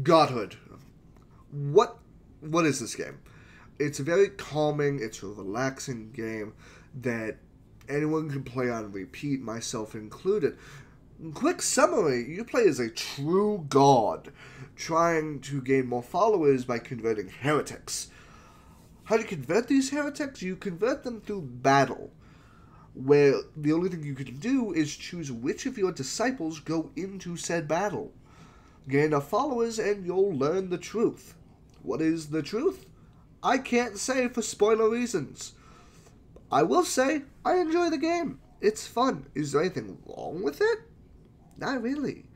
Godhood. What what is this game? It's a very calming, it's a relaxing game that anyone can play on repeat, myself included. Quick summary you play as a true god, trying to gain more followers by converting heretics. How do you convert these heretics? You convert them through battle, where the only thing you can do is choose which of your disciples go into said battle. Gain enough followers, and you'll learn the truth. What is the truth? I can't say for spoiler reasons. I will say, I enjoy the game. It's fun. Is there anything wrong with it? Not really.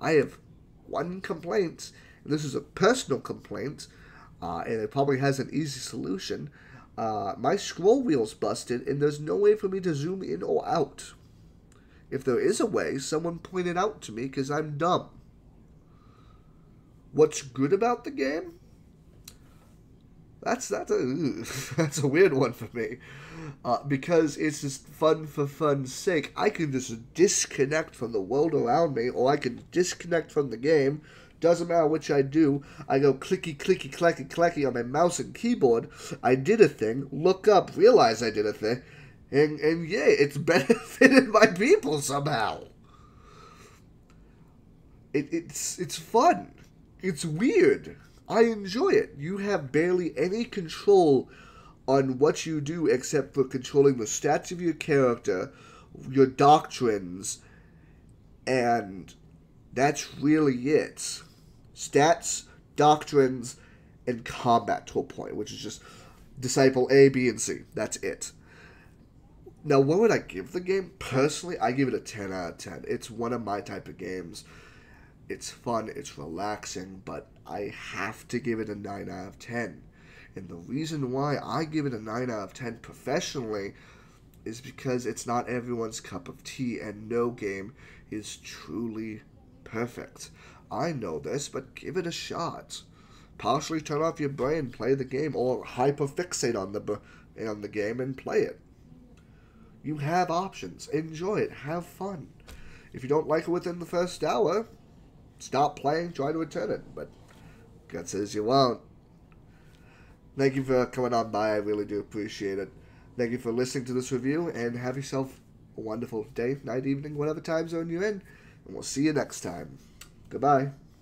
I have one complaint, and this is a personal complaint, uh, and it probably has an easy solution. Uh, my scroll wheel's busted, and there's no way for me to zoom in or out. If there is a way, someone point it out to me because I'm dumb. What's good about the game? That's that's a that's a weird one for me, uh, because it's just fun for fun's sake. I can just disconnect from the world around me, or I can disconnect from the game. Doesn't matter which I do. I go clicky clicky clacky clacky on my mouse and keyboard. I did a thing. Look up, realize I did a thing, and and yeah, it's benefited my people somehow. It, it's it's fun. It's weird. I enjoy it. You have barely any control on what you do except for controlling the stats of your character, your doctrines, and that's really it. Stats, doctrines, and combat to a point, which is just disciple A, B, and C. That's it. Now, what would I give the game? Personally, I give it a 10 out of 10. It's one of my type of games. It's fun, it's relaxing, but I have to give it a 9 out of 10. And the reason why I give it a 9 out of 10 professionally is because it's not everyone's cup of tea, and no game is truly perfect. I know this, but give it a shot. Partially turn off your brain, play the game, or hyperfixate on the on the game and play it. You have options. Enjoy it. Have fun. If you don't like it within the first hour, stop playing, try to return it. But God says you won't. Thank you for coming on by. I really do appreciate it. Thank you for listening to this review, and have yourself a wonderful day, night, evening, whatever time zone you're in. And we'll see you next time. Goodbye.